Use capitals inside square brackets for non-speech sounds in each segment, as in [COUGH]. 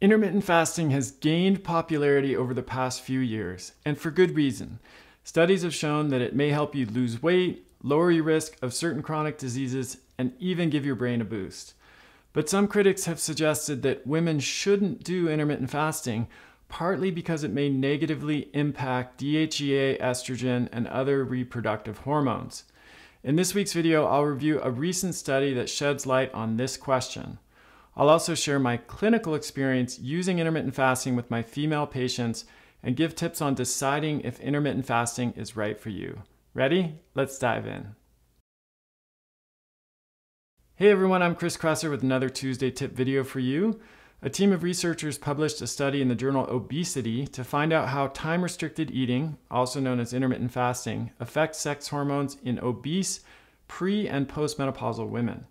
Intermittent fasting has gained popularity over the past few years, and for good reason. Studies have shown that it may help you lose weight, lower your risk of certain chronic diseases, and even give your brain a boost. But some critics have suggested that women shouldn't do intermittent fasting, partly because it may negatively impact DHEA, estrogen, and other reproductive hormones. In this week's video, I'll review a recent study that sheds light on this question. I'll also share my clinical experience using intermittent fasting with my female patients and give tips on deciding if intermittent fasting is right for you. Ready? Let's dive in. Hey everyone, I'm Chris Kresser with another Tuesday tip video for you. A team of researchers published a study in the journal Obesity to find out how time restricted eating, also known as intermittent fasting, affects sex hormones in obese pre and postmenopausal women.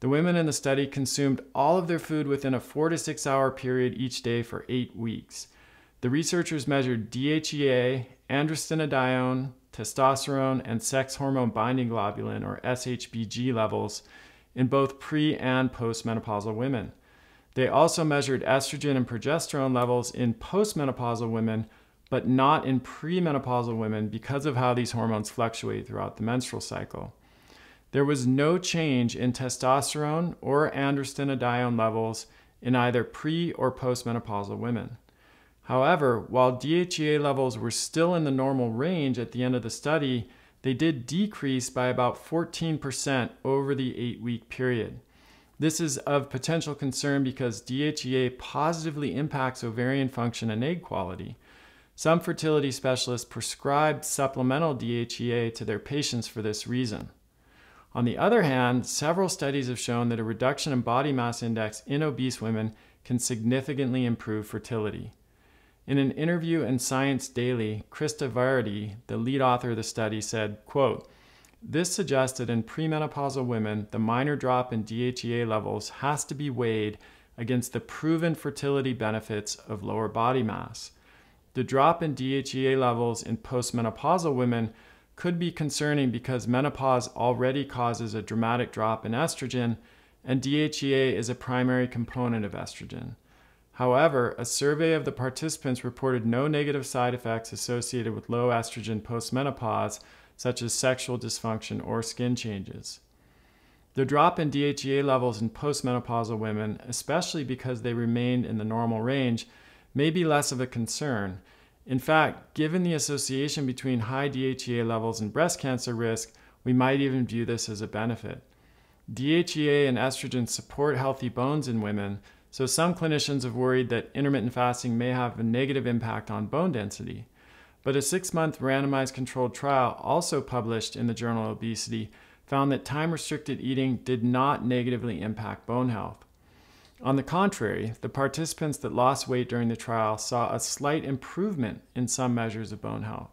The women in the study consumed all of their food within a four to six hour period each day for eight weeks. The researchers measured DHEA, androstenedione, testosterone, and sex hormone binding globulin, or SHBG, levels in both pre and postmenopausal women. They also measured estrogen and progesterone levels in postmenopausal women, but not in premenopausal women because of how these hormones fluctuate throughout the menstrual cycle. There was no change in testosterone or androstenedione levels in either pre or postmenopausal women. However, while DHEA levels were still in the normal range at the end of the study, they did decrease by about 14% over the eight week period. This is of potential concern because DHEA positively impacts ovarian function and egg quality. Some fertility specialists prescribed supplemental DHEA to their patients for this reason. On the other hand, several studies have shown that a reduction in body mass index in obese women can significantly improve fertility. In an interview in Science Daily, Krista Varady, the lead author of the study, said, quote, this suggests that in premenopausal women, the minor drop in DHEA levels has to be weighed against the proven fertility benefits of lower body mass. The drop in DHEA levels in postmenopausal women could be concerning because menopause already causes a dramatic drop in estrogen, and DHEA is a primary component of estrogen. However, a survey of the participants reported no negative side effects associated with low estrogen postmenopause, such as sexual dysfunction or skin changes. The drop in DHEA levels in postmenopausal women, especially because they remained in the normal range, may be less of a concern in fact, given the association between high DHEA levels and breast cancer risk, we might even view this as a benefit. DHEA and estrogen support healthy bones in women, so some clinicians have worried that intermittent fasting may have a negative impact on bone density. But a six month randomized controlled trial, also published in the journal Obesity, found that time restricted eating did not negatively impact bone health. On the contrary, the participants that lost weight during the trial saw a slight improvement in some measures of bone health.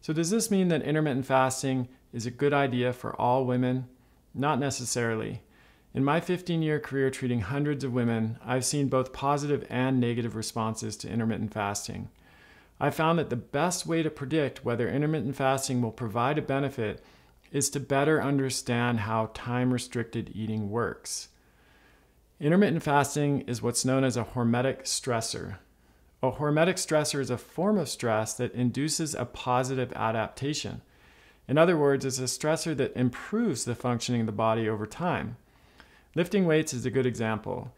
So, does this mean that intermittent fasting is a good idea for all women? Not necessarily. In my 15 year career treating hundreds of women, I've seen both positive and negative responses to intermittent fasting. I found that the best way to predict whether intermittent fasting will provide a benefit is to better understand how time restricted eating works. Intermittent fasting is what's known as a hormetic stressor. A hormetic stressor is a form of stress that induces a positive adaptation. In other words, it's a stressor that improves the functioning of the body over time. Lifting weights is a good example.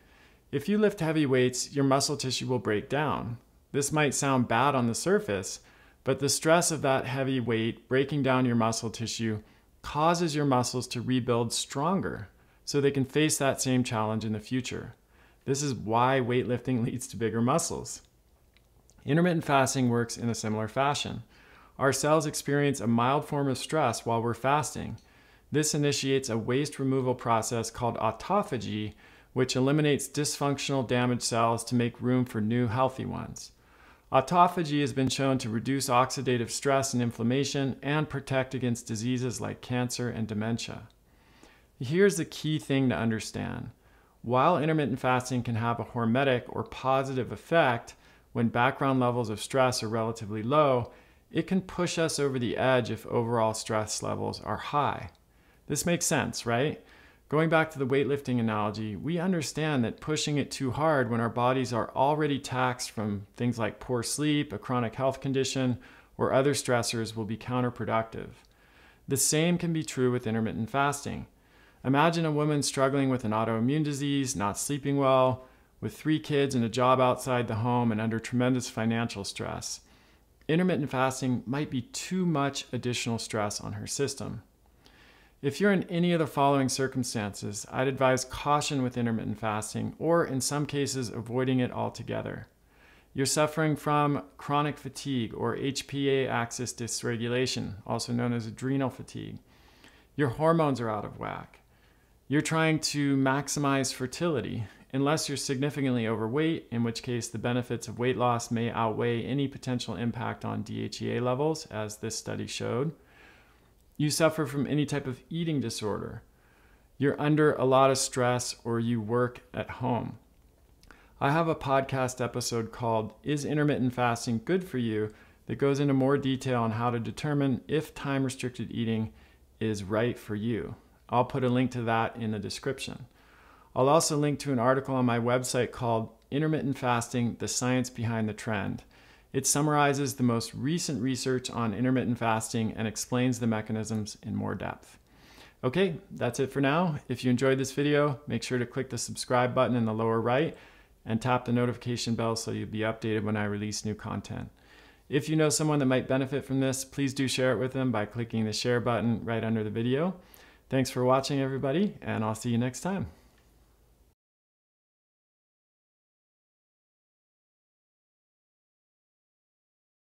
If you lift heavy weights, your muscle tissue will break down. This might sound bad on the surface, but the stress of that heavy weight breaking down your muscle tissue causes your muscles to rebuild stronger so they can face that same challenge in the future. This is why weightlifting [LAUGHS] leads to bigger muscles. Intermittent fasting works in a similar fashion. Our cells experience a mild form of stress while we're fasting. This initiates a waste removal process called autophagy, which eliminates dysfunctional damaged cells to make room for new healthy ones. Autophagy has been shown to reduce oxidative stress and inflammation and protect against diseases like cancer and dementia. Here's the key thing to understand. While intermittent fasting can have a hormetic or positive effect when background levels of stress are relatively low, it can push us over the edge if overall stress levels are high. This makes sense, right? Going back to the weightlifting analogy, we understand that pushing it too hard when our bodies are already taxed from things like poor sleep, a chronic health condition, or other stressors will be counterproductive. The same can be true with intermittent fasting. Imagine a woman struggling with an autoimmune disease, not sleeping well, with three kids and a job outside the home, and under tremendous financial stress. Intermittent fasting might be too much additional stress on her system. If you're in any of the following circumstances, I'd advise caution with intermittent fasting, or in some cases, avoiding it altogether. You're suffering from chronic fatigue or HPA axis dysregulation, also known as adrenal fatigue. Your hormones are out of whack. You're trying to maximize fertility, unless you're significantly overweight, in which case the benefits of weight loss may outweigh any potential impact on DHEA levels, as this study showed you suffer from any type of eating disorder, you're under a lot of stress, or you work at home. I have a podcast episode called Is Intermittent Fasting Good for You? that goes into more detail on how to determine if time restricted eating is right for you. I'll put a link to that in the description. I'll also link to an article on my website called Intermittent Fasting The Science Behind the Trend. It summarizes the most recent research on intermittent fasting and explains the mechanisms in more depth. Okay, that's it for now. If you enjoyed this video, make sure to click the subscribe button in the lower right and tap the notification bell so you'll be updated when I release new content. If you know someone that might benefit from this, please do share it with them by clicking the share button right under the video. Thanks for watching everybody, and I'll see you next time.